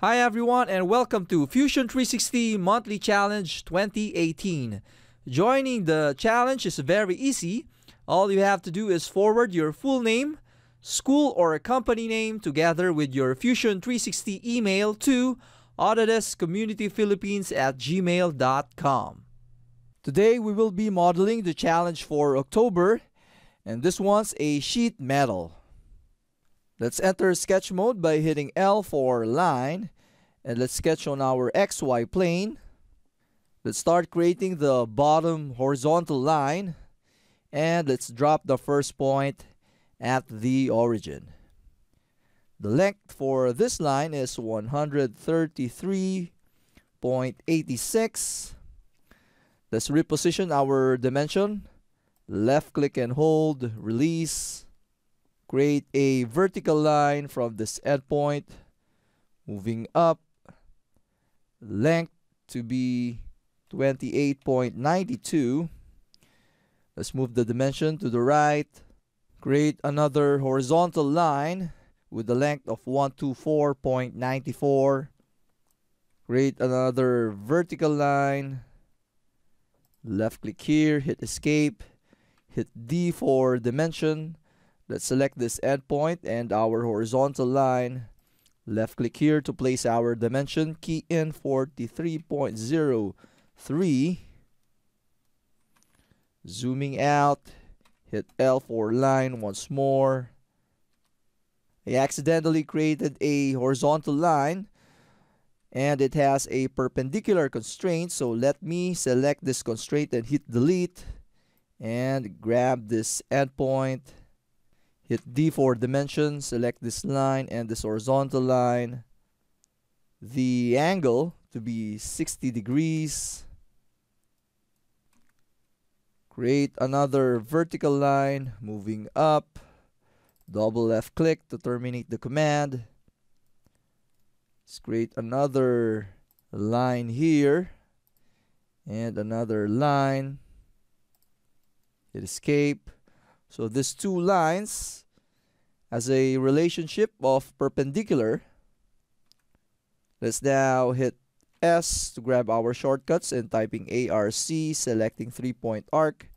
Hi everyone and welcome to Fusion 360 Monthly Challenge 2018. Joining the challenge is very easy. All you have to do is forward your full name, school or company name together with your Fusion 360 email to autodeskcommunityphilippines at gmail.com. Today we will be modeling the challenge for October and this one's a sheet metal. Let's enter sketch mode by hitting L for line and let's sketch on our XY plane. Let's start creating the bottom horizontal line and let's drop the first point at the origin. The length for this line is 133.86. Let's reposition our dimension. Left click and hold, release create a vertical line from this endpoint moving up length to be 28.92 let's move the dimension to the right. Create another horizontal line with the length of 124.94 create another vertical line. Left click here hit escape hit D for dimension Let's select this endpoint and our horizontal line. Left click here to place our dimension. Key in 43.03. Zooming out. Hit L for line once more. I accidentally created a horizontal line and it has a perpendicular constraint so let me select this constraint and hit delete and grab this endpoint Hit D for dimension, select this line and this horizontal line. The angle to be 60 degrees. Create another vertical line moving up. Double left click to terminate the command. Let's create another line here and another line. Hit escape. So these two lines has a relationship of perpendicular. Let's now hit S to grab our shortcuts and typing ARC, selecting three-point arc.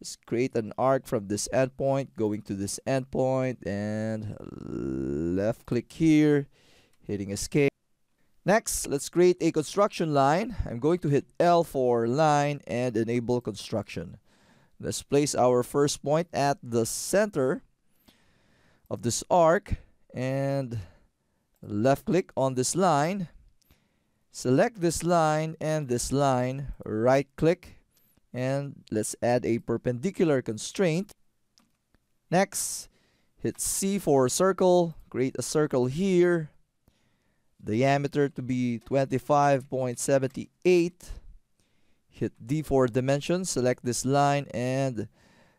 Let's create an arc from this endpoint going to this endpoint and left click here, hitting escape. Next, let's create a construction line. I'm going to hit L for line and enable construction. Let's place our first point at the center of this arc and left click on this line. Select this line and this line, right click and let's add a perpendicular constraint. Next, hit C for circle, create a circle here. Diameter to be 25.78 hit D for dimension, select this line and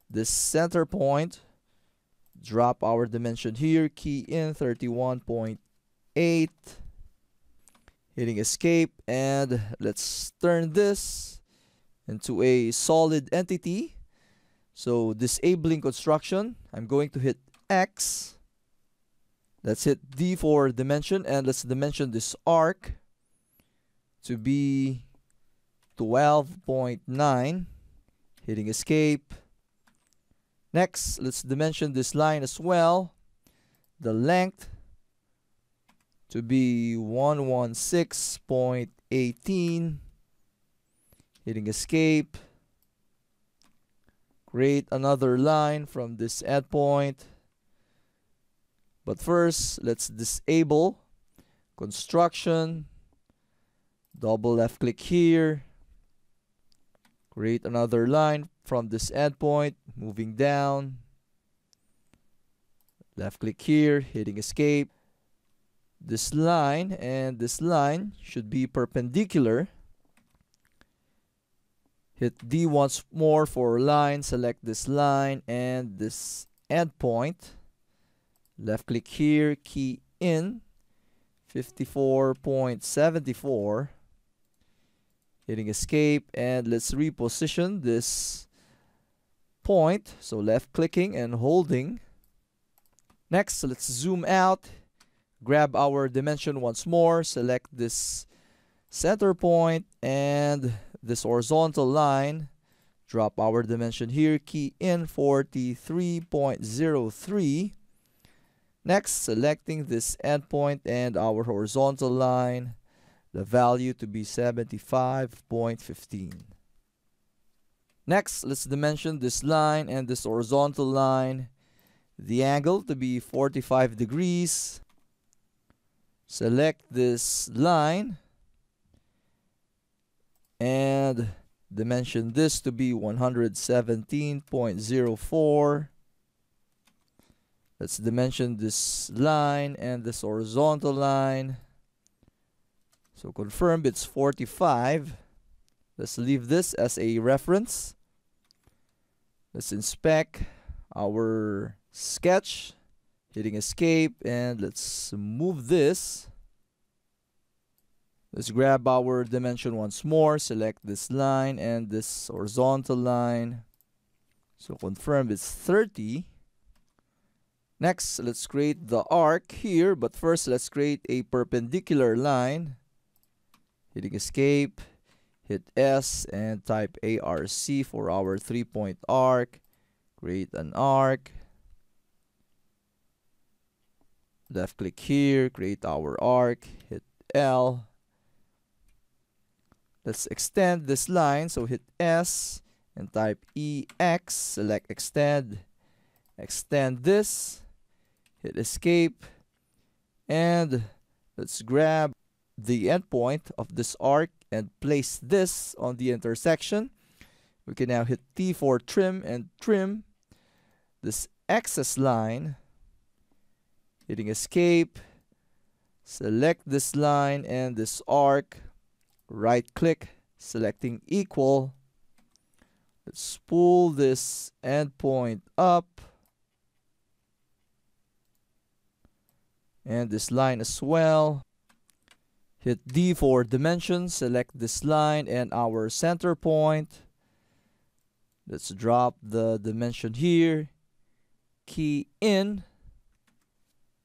the center point. Drop our dimension here, key in 31.8. Hitting escape and let's turn this into a solid entity. So disabling construction, I'm going to hit X. Let's hit D for dimension and let's dimension this arc to be 12.9 hitting escape next let's dimension this line as well. The length to be 116.18 hitting escape. Create another line from this add endpoint but first let's disable construction. Double left click here. Create another line from this endpoint moving down left click here hitting escape. This line and this line should be perpendicular. Hit D once more for line select this line and this endpoint. Left click here key in 54.74 hitting escape and let's reposition this point so left clicking and holding next let's zoom out grab our dimension once more, select this center point and this horizontal line, drop our dimension here, key in 43.03. Next, selecting this endpoint and our horizontal line, the value to be 75.15. Next, let's dimension this line and this horizontal line, the angle to be 45 degrees. Select this line. And dimension this to be 117.04 let's dimension this line and this horizontal line. So confirm it's 45 let's leave this as a reference let's inspect our sketch hitting escape and let's move this Let's grab our dimension once more, select this line and this horizontal line. So confirm it's 30. Next, let's create the arc here, but first let's create a perpendicular line. Hitting escape, hit S and type ARC for our three-point arc. Create an arc. Left click here, create our arc, hit L Let's extend this line. So hit S and type EX. Select extend. Extend this. Hit escape. And let's grab the endpoint of this arc and place this on the intersection. We can now hit T for trim and trim this excess line. Hitting escape. Select this line and this arc right click selecting equal let's pull this endpoint up and this line as well hit D for dimension select this line and our center point. Let's drop the dimension here. Key in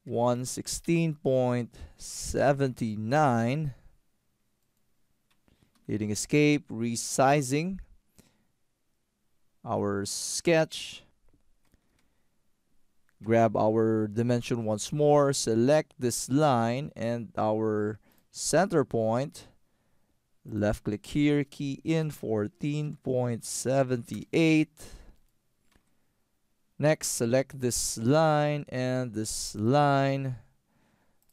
116.79 hitting escape, resizing our sketch. Grab our dimension once more, select this line and our center point. Left click here, key in 14.78. Next, select this line and this line.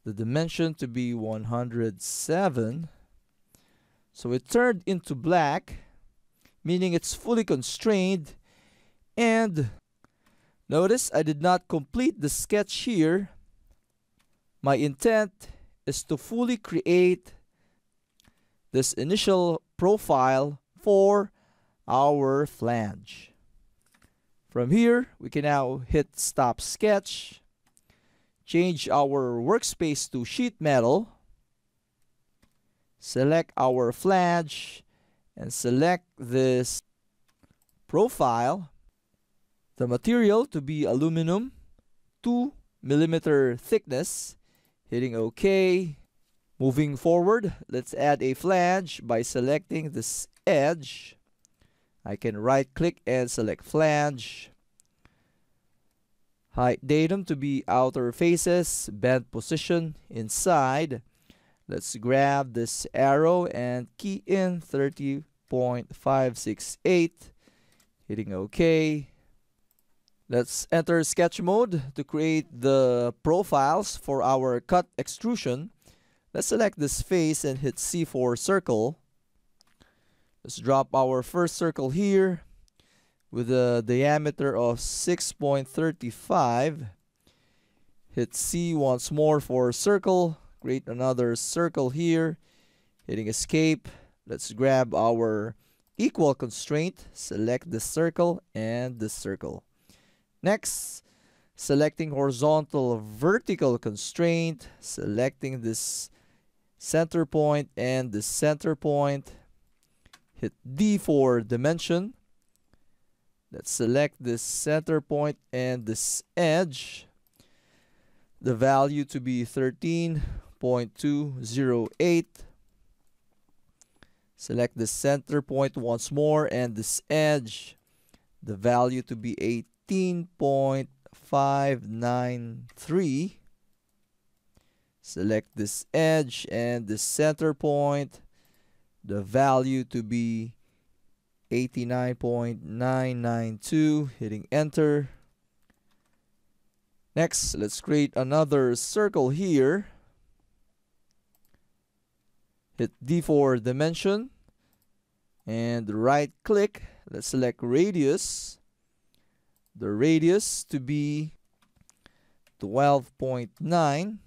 The dimension to be 107. So it turned into black, meaning it's fully constrained. And notice I did not complete the sketch here. My intent is to fully create this initial profile for our flange. From here, we can now hit stop sketch, change our workspace to sheet metal, select our flange and select this profile the material to be aluminum 2 millimeter thickness hitting OK moving forward let's add a flange by selecting this edge I can right click and select flange height datum to be outer faces bend position inside Let's grab this arrow and key in 30.568. Hitting OK. Let's enter sketch mode to create the profiles for our cut extrusion. Let's select this face and hit C for circle. Let's drop our first circle here with a diameter of 6.35. Hit C once more for circle create another circle here hitting escape let's grab our equal constraint select the circle and the circle next selecting horizontal vertical constraint selecting this center point and the center point. Hit D for dimension. Let's select this center point and this edge. The value to be 13.208. Select the center point once more and this edge, the value to be 18.593. Select this edge and the center point, the value to be 89.992, hitting enter. Next, let's create another circle here. Hit D4 dimension and right click. Let's select radius. The radius to be 12.9.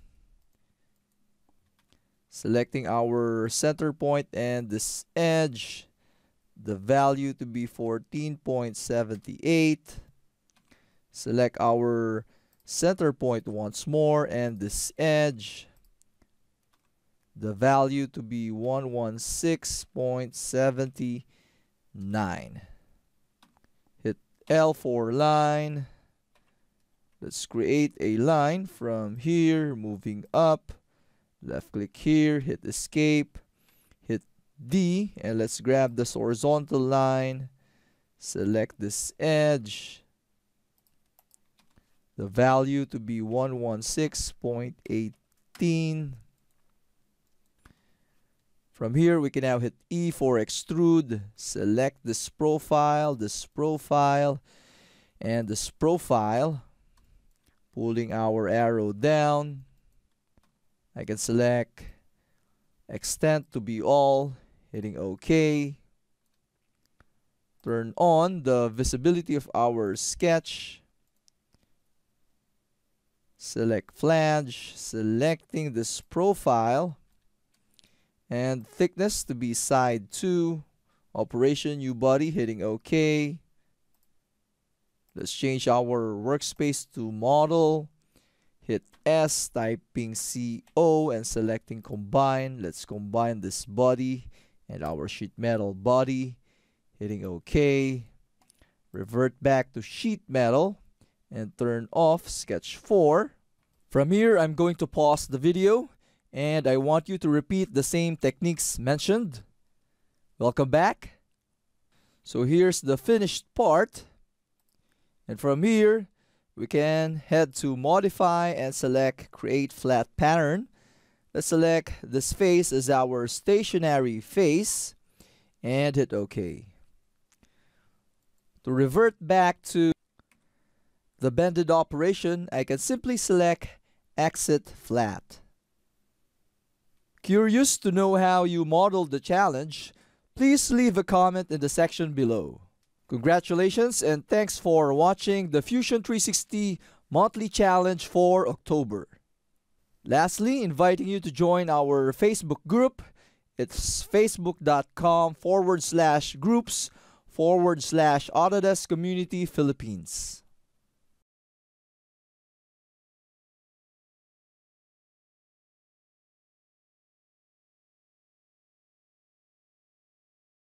Selecting our center point and this edge. The value to be 14.78. Select our center point once more and this edge the value to be 116.79 hit L for line. Let's create a line from here moving up. Left click here hit escape. Hit D and let's grab this horizontal line. Select this edge. The value to be 116.18. From here, we can now hit E for extrude, select this profile, this profile, and this profile, pulling our arrow down. I can select extent to be all, hitting OK. Turn on the visibility of our sketch select flange, selecting this profile and thickness to be side 2, operation New body, hitting OK. Let's change our workspace to model, hit S, typing CO and selecting combine. Let's combine this body and our sheet metal body, hitting OK. Revert back to sheet metal and turn off sketch 4. From here, I'm going to pause the video and I want you to repeat the same techniques mentioned. Welcome back. So here's the finished part. And from here, we can head to modify and select create flat pattern. Let's select this face as our stationary face and hit OK. To revert back to the bended operation, I can simply select Exit Flat. Curious to know how you modeled the challenge? Please leave a comment in the section below. Congratulations and thanks for watching the Fusion 360 Monthly Challenge for October. Lastly, inviting you to join our Facebook group. It's facebook.com forward slash groups forward slash Autodesk Community Philippines.